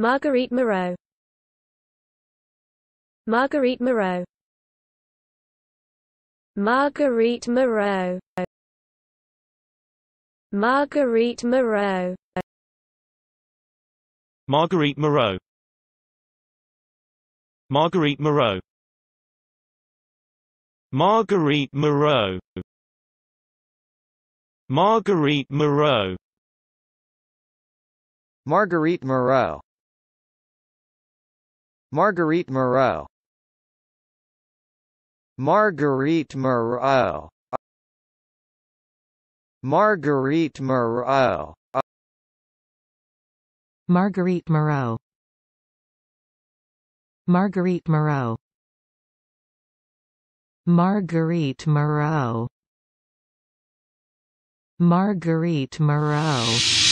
Marguerite Moreau. Marguerite Moreau. Marguerite Moreau. Marguerite Moreau. Marguerite Moreau. Marguerite Moreau. Marguerite Moreau. Marguerite Moreau. Marguerite Moreau Marguerite Moreau. Marguerite Moreau. Marguerite Moreau. Marguerite Moreau. Marguerite Moreau. Marguerite Moreau. Marguerite Moreau